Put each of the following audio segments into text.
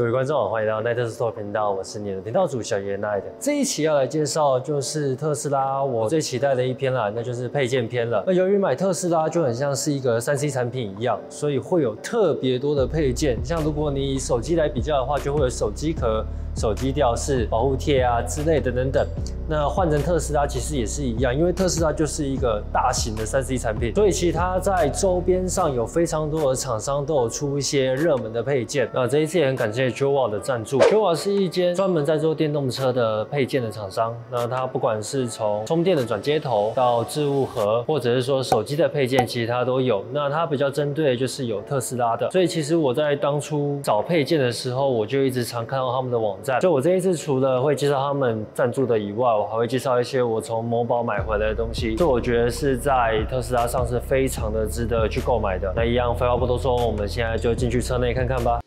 各位观众，欢迎来到奈特斯托频道，我是你的频道主小爷奈特。这一期要来介绍就是特斯拉我最期待的一篇啦，那就是配件篇了。那由于买特斯拉就很像是一个三 C 产品一样，所以会有特别多的配件。像如果你以手机来比较的话，就会有手机壳、手机吊饰、保护贴啊之类的等等。那换成特斯拉其实也是一样，因为特斯拉就是一个大型的三 C 产品，所以其实它在周边上有非常多的厂商都有出一些热门的配件。那这一次也很感谢 Jowa 的赞助，Jowa 是一间专门在做电动车的配件的厂商。那它不管是从充电的转接头到置物盒，或者是说手机的配件，其实它都有。那它比较针对就是有特斯拉的，所以其实我在当初找配件的时候，我就一直常看到他们的网站。所以我这一次除了会介绍他们赞助的以外，我还会介绍一些我从某宝买回来的东西，这我觉得是在特斯拉上是非常的值得去购买的。那一样废话不多说，我们现在就进去车内看看吧。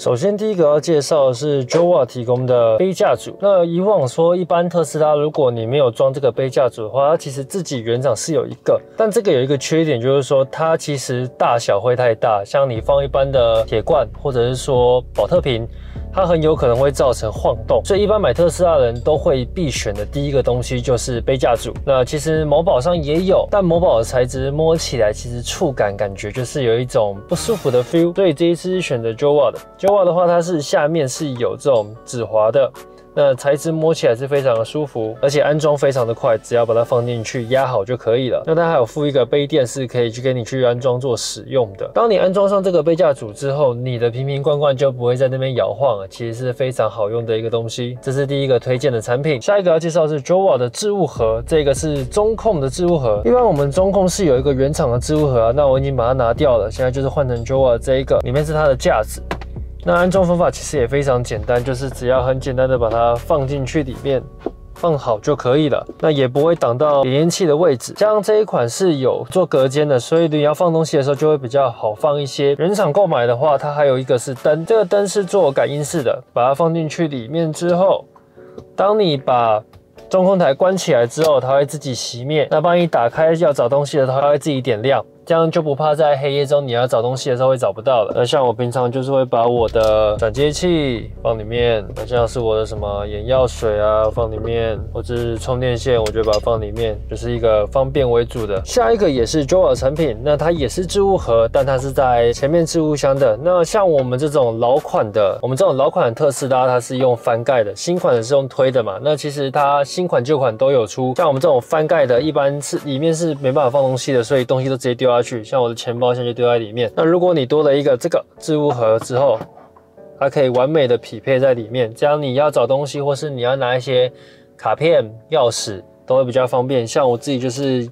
首先，第一个要介绍的是 Jowa 提供的杯架组。那以往说，一般特斯拉如果你没有装这个杯架组的话，它其实自己原厂是有一个，但这个有一个缺点，就是说它其实大小会太大，像你放一般的铁罐或者是说保特瓶。它很有可能会造成晃动，所以一般买特斯拉的人都会必选的第一个东西就是杯架组。那其实某宝上也有，但某宝的材质摸起来其实触感感觉就是有一种不舒服的 feel，所以这一次选择 Jowa 的。Jowa 的话，它是下面是有这种止滑的。那材质摸起来是非常的舒服，而且安装非常的快，只要把它放进去压好就可以了。那它还有附一个杯垫，是可以去给你去安装做使用的。当你安装上这个杯架组之后，你的瓶瓶罐罐就不会在那边摇晃了，其实是非常好用的一个东西。这是第一个推荐的产品。下一个要介绍是 Jova 的置物盒，这个是中控的置物盒。一般我们中控是有一个原厂的置物盒啊，那我已经把它拿掉了，现在就是换成 Jova 这一个，里面是它的架子。那安装方法其实也非常简单，就是只要很简单的把它放进去里面，放好就可以了。那也不会挡到点烟器的位置。加上这一款是有做隔间的，所以你要放东西的时候就会比较好放一些。原厂购买的话，它还有一个是灯，这个灯是做感应式的，把它放进去里面之后，当你把中控台关起来之后，它会自己熄灭。那帮你打开要找东西的时候，它会自己点亮。这样就不怕在黑夜中你要找东西的时候会找不到了。那像我平常就是会把我的转接器放里面，那像是我的什么眼药水啊放里面，或者是充电线，我就把它放里面，就是一个方便为主的。下一个也是 Jowa 产品，那它也是置物盒，但它是在前面置物箱的。那像我们这种老款的，我们这种老款的特斯拉，它是用翻盖的，新款的是用推的嘛。那其实它新款旧款都有出，像我们这种翻盖的，一般是里面是没办法放东西的，所以东西都直接丢去，像我的钱包现在就丢在里面。那如果你多了一个这个置物盒之后，它可以完美的匹配在里面，这样你要找东西或是你要拿一些卡片、钥匙都会比较方便。像我自己就是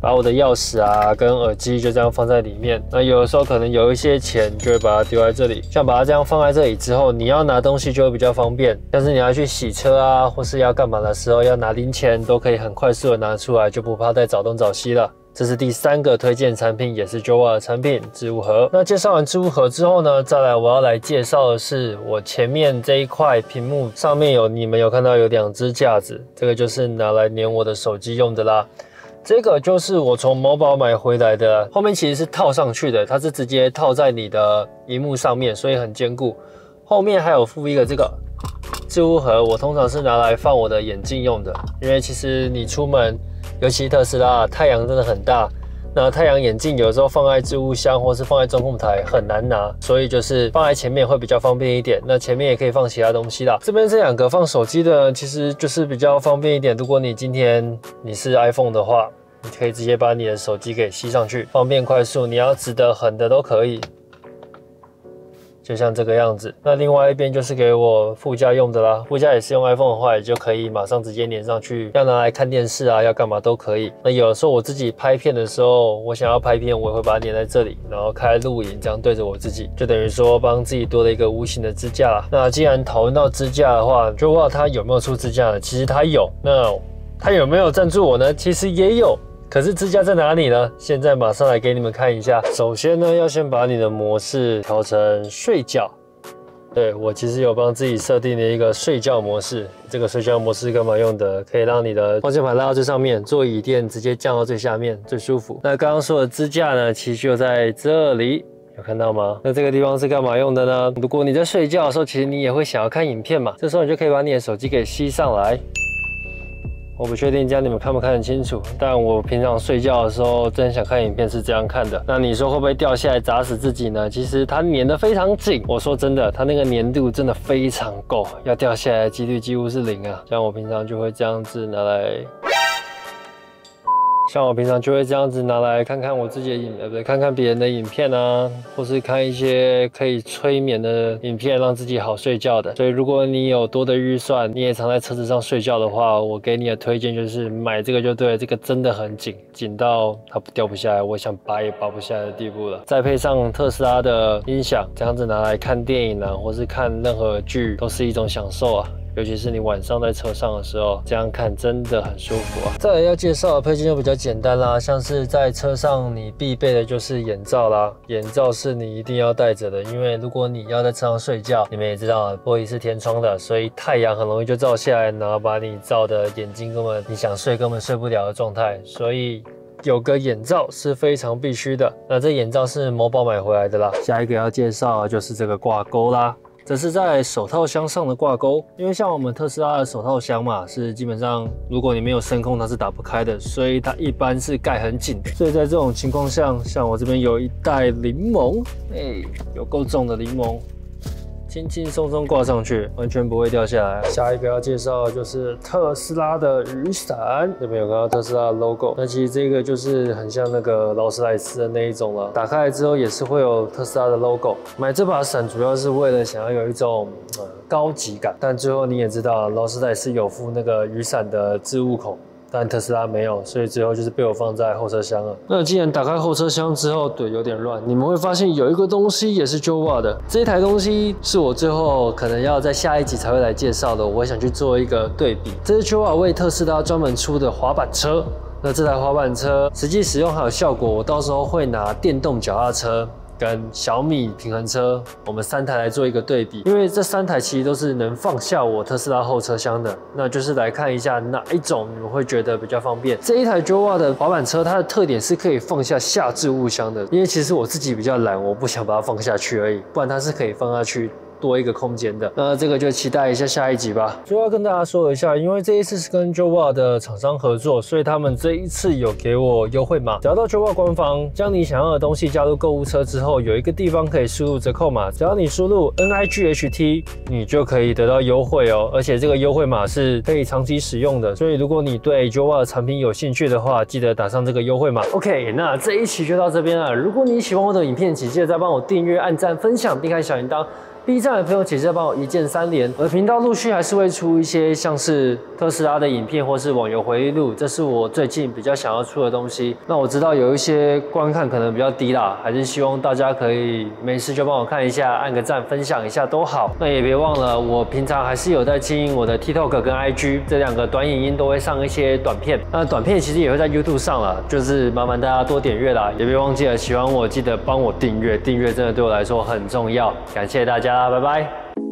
把我的钥匙啊跟耳机就这样放在里面。那有的时候可能有一些钱就会把它丢在这里，像把它这样放在这里之后，你要拿东西就会比较方便。但是你要去洗车啊或是要干嘛的时候，要拿零钱都可以很快速的拿出来，就不怕再找东找西了。这是第三个推荐产品，也是 Jowa 的产品，置物盒。那介绍完置物盒之后呢，再来我要来介绍的是我前面这一块屏幕上面有，你们有看到有两只架子，这个就是拿来粘我的手机用的啦。这个就是我从某宝买回来的，后面其实是套上去的，它是直接套在你的荧幕上面，所以很坚固。后面还有附一个这个置物盒，我通常是拿来放我的眼镜用的，因为其实你出门。尤其特斯拉太阳真的很大，那太阳眼镜有时候放在置物箱或是放在中控台很难拿，所以就是放在前面会比较方便一点。那前面也可以放其他东西啦。这边这两个放手机的，其实就是比较方便一点。如果你今天你是 iPhone 的话，你可以直接把你的手机给吸上去，方便快速。你要直的、横的都可以。就像这个样子，那另外一边就是给我副驾用的啦。副驾也是用 iPhone 的话，也就可以马上直接连上去，要拿来看电视啊，要干嘛都可以。那有的时候我自己拍片的时候，我想要拍片，我也会把它连在这里，然后开录影，这样对着我自己，就等于说帮自己多了一个无形的支架。那既然讨论到支架的话，就问它有没有出支架呢？其实它有。那它有没有赞助我呢？其实也有。可是支架在哪里呢？现在马上来给你们看一下。首先呢，要先把你的模式调成睡觉，对我其实有帮自己设定了一个睡觉模式，这个睡觉模式干嘛用的？可以让你的方向盘拉到最上面，座椅垫直接降到最下面，最舒服。那刚刚说的支架呢，其实就在这里。有看到吗？那这个地方是干嘛用的呢？如果你在睡觉的时候，其实你也会想要看影片嘛，这时候你就可以把你的手机给吸上来。我不确定这样你们看不看得清楚，但我平常睡觉的时候真想看影片是这样看的。那你说会不会掉下来砸死自己呢？其实它粘得非常紧。我说真的，它那个粘度真的非常够，要掉下来的几率几乎是零啊。像我平常就会这样子拿来。像我平常就会这样子拿来看看我自己的影，呃不对，看看别人的影片啊，或是看一些可以催眠的影片，让自己好睡觉的。所以如果你有多的预算，你也常在车子上睡觉的话，我给你的推荐就是买这个就对了，这个真的很紧，紧到它掉不下来，我想拔也拔不下来的地步了。再配上特斯拉的音响，这样子拿来看电影啊，或是看任何剧，都是一种享受啊。尤其是你晚上在车上的时候，这样看真的很舒服啊。再来要介绍的配件就比较简单啦，像是在车上你必备的就是眼罩啦，眼罩是你一定要戴着的，因为如果你要在车上睡觉，你们也知道玻璃是天窗的，所以太阳很容易就照下来，然后把你照的眼睛根本你想睡根本睡不了的状态，所以有个眼罩是非常必须的。那这眼罩是某宝买回来的啦。下一个要介绍就是这个挂钩啦。这是在手套箱上的挂钩，因为像我们特斯拉的手套箱嘛，是基本上如果你没有声控，它是打不开的，所以它一般是盖很紧的。所以在这种情况下，像我这边有一袋柠檬，哎，有够重的柠檬。轻轻松松挂上去，完全不会掉下来。下一个要介绍的就是特斯拉的雨伞，这边有看到特斯拉的 logo。那其实这个就是很像那个劳斯莱斯的那一种了，打开来之后也是会有特斯拉的 logo。买这把伞主要是为了想要有一种高级感，但最后你也知道，劳斯莱斯有附那个雨伞的置物孔。但特斯拉没有，所以最后就是被我放在后车厢了。那既然打开后车厢之后，对，有点乱。你们会发现有一个东西也是 Jova 的，这一台东西是我最后可能要在下一集才会来介绍的。我想去做一个对比，这是 Jova 为特斯拉专门出的滑板车。那这台滑板车实际使用还有效果，我到时候会拿电动脚踏车。跟小米平衡车，我们三台来做一个对比，因为这三台其实都是能放下我特斯拉后车厢的，那就是来看一下哪一种你们会觉得比较方便。这一台 Jova 的滑板车，它的特点是可以放下下置物箱的，因为其实我自己比较懒，我不想把它放下去而已，不然它是可以放下去。多一个空间的，那这个就期待一下下一集吧。就要跟大家说一下，因为这一次是跟 Jova 的厂商合作，所以他们这一次有给我优惠码。只要到 Jova 官方，将你想要的东西加入购物车之后，有一个地方可以输入折扣码，只要你输入 N I G H T，你就可以得到优惠哦。而且这个优惠码是可以长期使用的，所以如果你对 Jova 的产品有兴趣的话，记得打上这个优惠码。OK，那这一期就到这边了。如果你喜欢我的影片，请记得再帮我订阅、按赞、分享，并开小铃铛。B 站的朋友，请记帮我一键三连。我的频道陆续还是会出一些像是特斯拉的影片，或是网游回忆录，这是我最近比较想要出的东西。那我知道有一些观看可能比较低啦，还是希望大家可以没事就帮我看一下，按个赞，分享一下都好。那也别忘了，我平常还是有在经营我的 TikTok 跟 IG 这两个短影音，都会上一些短片。那短片其实也会在 YouTube 上了，就是麻烦大家多点阅啦，也别忘记了喜欢我记得帮我订阅，订阅真的对我来说很重要，感谢大家。啊拜拜。